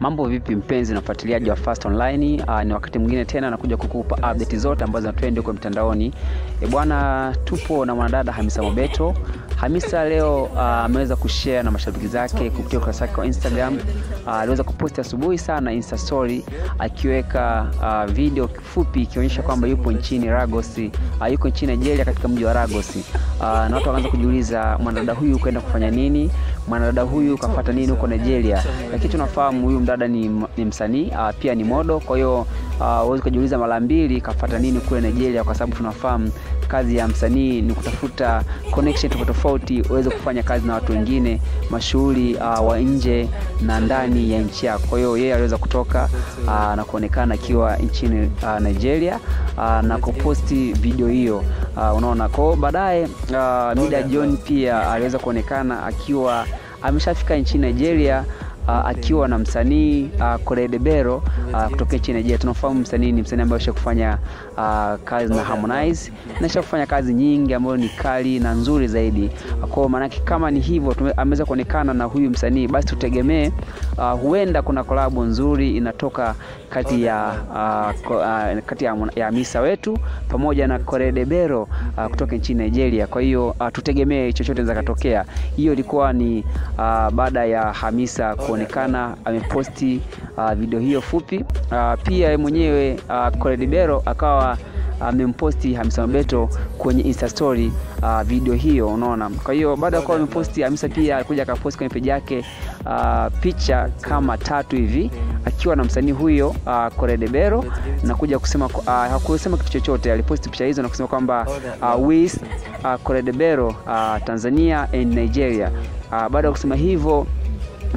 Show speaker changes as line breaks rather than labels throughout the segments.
Mambo vipi mpenzi na mfuatiliaji wa Fast Online? Uh, ni wakati mwingine tena nakuja kukupa update zote ambazo zinatrend huko mtandaoni. E bwana, tupo na mwanadada Hamisa Mobeto. Hamisa leo ameweza uh, kushare na mashabiki zake kupitia ukurasa wake wa Instagram. Aliweza uh, kuposti asubuhi sana Insta story akiweka uh, video kifupi ikionyesha kwamba yupo nchini Lagos, uh, yuko nchini Nigeria katika mji wa Lagos. Uh, na watu wakaanza kujiuliza mwanadada huyu kwenda kufanya nini? Mwanadada huyu kafuata nini huko Nigeria? Lakini tunafahamu huyu mdada ni, ni msanii uh, pia ni modo, kwa hiyo uweze uh, kujiuliza mara mbili kafata nini kule Nigeria, kwa sababu tunafahamu kazi ya msanii ni kutafuta connection tofauti tofauti, uweze kufanya kazi na watu wengine mashughuli uh, wa nje na ndani ya nchi yako. Kwa hiyo yeye aliweza kutoka uh, na kuonekana akiwa nchini uh, Nigeria uh, na kuposti video hiyo uh, unaona. Kwa hiyo baadaye uh, Mida John pia aliweza kuonekana akiwa ameshafika nchini Nigeria Uh, akiwa na msanii uh, Koredebero uh, kutoka nchini Nigeria. Tunafahamu msanii ni msanii ambaye kufanya uh, kazi na Harmonize na kufanya kazi nyingi ambayo ni kali na nzuri zaidi. Kwa maanake kama ni hivyo ameweza kuonekana na huyu msanii, basi tutegemee uh, huenda kuna kolabo nzuri inatoka kati ya uh, uh, kati ya, ya Misa wetu pamoja na Koredebero uh, kutoka nchini Nigeria. Kwa hiyo uh, tutegemee chochote za katokea. Hiyo ilikuwa ni uh, baada ya Hamisa onekana ameposti uh, video hiyo fupi. Uh, pia mwenyewe uh, Koredibero akawa amemposti Hamisa Mobeto kwenye Insta story uh, video hiyo, unaona. Kwa hiyo baada ya kuwa ameposti, Hamisa pia alikuja akaposti kwenye peji yake uh, picha kama tatu hivi akiwa na msanii huyo uh, Koredebero na kuja kusema uh, hakusema kitu chochote, aliposti picha hizo na kusema kwamba uh, with uh, Koredebero uh, Tanzania and Nigeria. Uh, baada ya kusema hivyo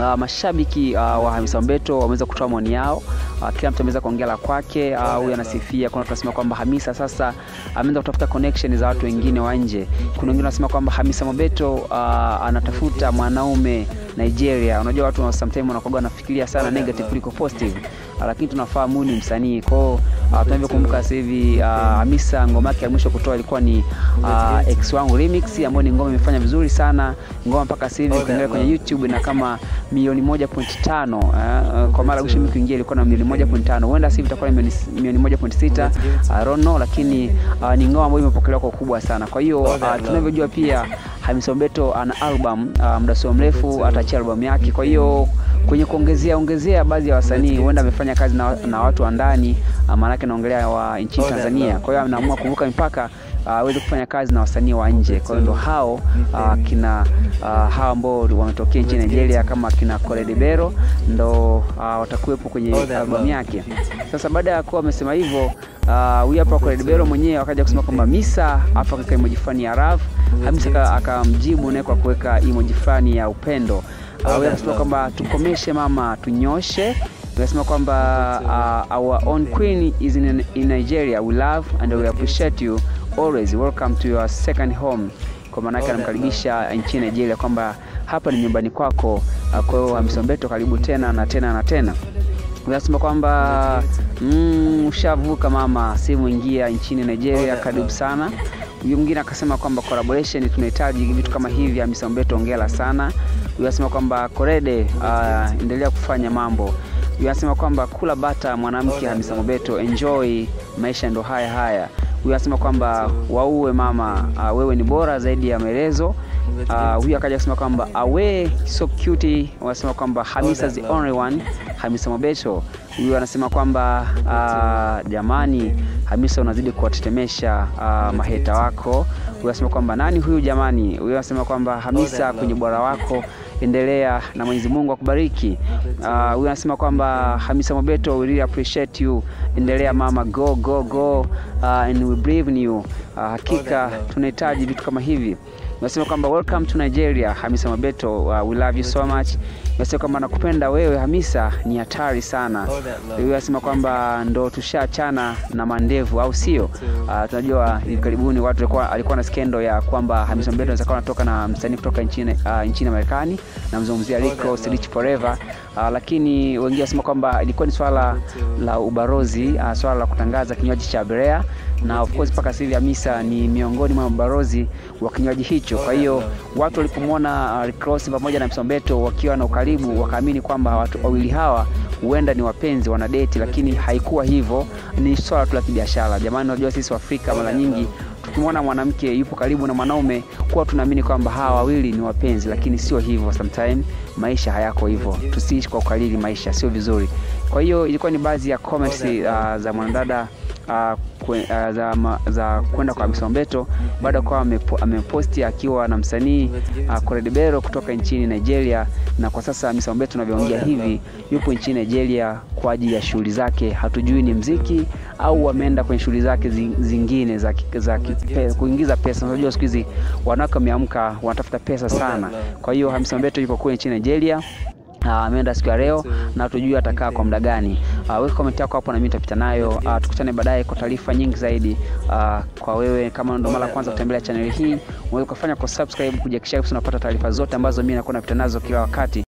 Uh, mashabiki uh, wa Hamisa Mobeto wameweza kutoa maoni yao. Uh, kila mtu ameweza kuongea la kwake. Huyu uh, anasifia, kuna watu wanasema kwamba Hamisa sasa ameanza kutafuta connection za watu wengine wa nje. Kuna wengine wanasema kwamba Hamisa Mobeto uh, anatafuta mwanaume Nigeria. Unajua watu sometimes wanakuwa wanafikiria sana negative kuliko positive. Uh, lakini tunafahamu ni msanii. Kwa hiyo uh, tunavyokumbuka sasa hivi uh, Hamisa ngoma yake ya mwisho kutoa ilikuwa ni uh, X wangu remix ambayo ni ngoma imefanya vizuri sana. Ngoma mpaka sasa hivi ukiangalia kwenye YouTube na kama milioni moja pointi tano uh, kwa mara mwisho mimi kuingia ilikuwa na milioni moja pointi tano huenda sasa hivi itakuwa ni milioni moja pointi sita I don't know, lakini uh, ni ngoma ambayo imepokelewa kwa ukubwa sana. Kwa hiyo uh, tunavyojua pia Hamisa Mobeto ana album uh, muda sio mrefu ataachia album yake. Kwa hiyo kwenye kuongezea ongezea baadhi ya wasanii huenda amefanya kazi na, na watu wa ndani uh, maanake naongelea wa nchini Tanzania. Kwa hiyo anaamua kuvuka mipaka aweze uh, kufanya kazi na wasanii wa nje. Kwa hiyo ndo hao uh, kina uh, hao ambao wametokea nchini Nigeria kama kina Koredibero ndo uh, watakuwepo kwenye albamu yake. Sasa baada ya kuwa amesema hivyo huyu uh, hapa Koredibero mwenyewe akaja kusema kwamba Misa akaweka emoji Fani ya love. Hamisa akamjibu naye kwa kuweka emoji fulani ya upendo. Uh, anasema kwamba tukomeshe mama, tunyoshe tunasema kwamba uh, our own queen is in, in Nigeria we love and we appreciate you always welcome to your second home. Kwa maana yake anamkaribisha nchini Nigeria kwamba hapa ni nyumbani kwako. Uh, kwa hiyo Hamisa Mobeto karibu tena na tena na tena. Unasema kwamba mm, ushavuka mama, simu ingia nchini Nigeria, karibu sana. Huyu mwingine akasema kwamba collaboration tunahitaji vitu kama hivi. Hamisa ongela sana. Huyu anasema kwamba Korede, uh, endelea kufanya mambo Huyu anasema kwamba kula bata mwanamke Hamisa Mobeto, enjoy maisha ndo haya haya. Huyu anasema kwamba waue mama, uh, wewe ni bora zaidi ya maelezo. Uh, huyu akaja kusema kwamba awe so cute. Wanasema kwamba Hamisa the only one, Hamisa Mobeto. Huyu anasema kwamba uh, jamani, Hamisa unazidi kuwatetemesha uh, maheta wako. Huyu anasema kwamba nani huyu jamani? Huyu anasema kwamba Hamisa kwenye bwara wako endelea na Mwenyezi Mungu akubariki. Uh, huyu anasema kwamba Hamisa Mobeto, we really appreciate you, endelea mama, go go go, uh, and we believe in you. Uh, hakika tunahitaji vitu kama hivi. Unasema kwamba welcome to Nigeria Hamisa Mobeto, uh, we love you so much. Unasema kwamba nakupenda wewe Hamisa, ni hatari sana. Huyu anasema kwamba ndo tushaachana na mandevu au sio? Uh, tunajua hivi karibuni watu walikuwa alikuwa na skendo ya kwamba Hamisa Mobeto anaweza anatoka na msanii kutoka nchini uh, nchini Marekani, namzungumzia Rick Ross Rich Forever. Uh, lakini wengine wasema kwamba ilikuwa ni swala la ubarozi, uh, swala la kutangaza kinywaji cha Berea na of course mpaka sasa hivi Hamisa ni miongoni mwa mabarozi wa kinywaji hicho. Kwa hiyo watu walipomwona uh, Rick Ross pamoja na Hamisa Mobeto wakiwa na ukaribu, wakaamini kwamba watu wawili hawa huenda ni wapenzi wanadeti, lakini haikuwa hivyo, ni swala tu la kibiashara. Jamani, unajua sisi Waafrika mara nyingi tukimwona mwanamke yupo karibu na mwanaume kuwa tunaamini kwamba hawa wawili ni wapenzi, lakini sio hivyo. Sometime maisha hayako hivyo, tusiishi kwa ukalili maisha, sio vizuri. Kwa hiyo ilikuwa ni baadhi ya comments uh, za mwanadada uh, uh, za, ma, za kwenda kwa Hamisa Mobeto baada ya kuwa ameposti akiwa na msanii uh, Koredibero kutoka nchini Nigeria, na kwa sasa Hamisa Mobeto tunavyoongea hivi yupo nchini Nigeria kwa ajili ya shughuli zake. Hatujui ni mziki au ameenda kwenye shughuli zake zingine za, za pe, kuingiza pesa. Unajua siku hizi wanawake wameamka, wanatafuta pesa sana. Kwa hiyo Hamisa Mbeto yupo kule nchini Nigeria ameenda uh, siku ya leo na tujui atakaa kwa muda gani. Uh, weka comment yako hapo na mimi nitapita nayo. Uh, tukutane baadaye kwa taarifa nyingi zaidi. Uh, kwa wewe kama ndo mara kwanza kutembelea channel hii, unaweza kufanya kwa subscribe kuhakikisha unapata taarifa zote ambazo mimi nakuwa napita nazo kila wakati.